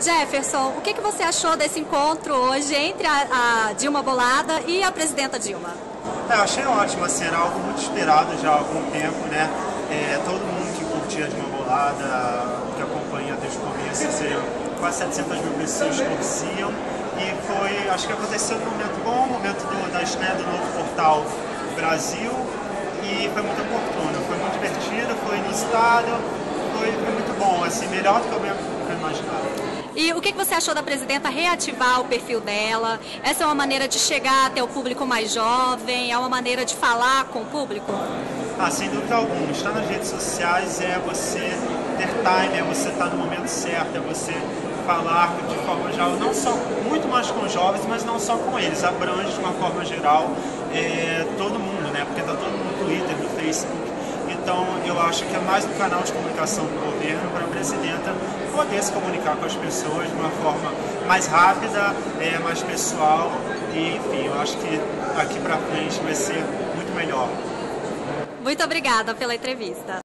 Jefferson, o que, que você achou desse encontro hoje entre a, a Dilma Bolada e a presidenta Dilma? É, eu achei ótimo, assim, era algo muito esperado já há algum tempo, né? É, todo mundo que curtia a Dilma Bolada, que acompanha desde o começo, quase 700 mil pessoas torciam e foi, acho que aconteceu num momento bom, um momento do, da estreia do novo portal Brasil e foi muito oportuno, foi muito divertido, foi inusitado, foi, foi muito bom, assim, melhor do que eu imaginava. E o que você achou da presidenta reativar o perfil dela? Essa é uma maneira de chegar até o público mais jovem? É uma maneira de falar com o público? Ah, sem dúvida alguma. Estar nas redes sociais é você ter time, é você estar no momento certo, é você falar de forma geral, não só muito mais com jovens, mas não só com eles, abrange de uma forma geral é, todo mundo, né? Porque está todo mundo no Twitter, no Facebook. Então eu acho que é mais um canal de comunicação do governo para a presidenta poder se comunicar com as pessoas de uma forma mais rápida, é, mais pessoal e enfim, eu acho que aqui para frente vai ser muito melhor. Muito obrigada pela entrevista.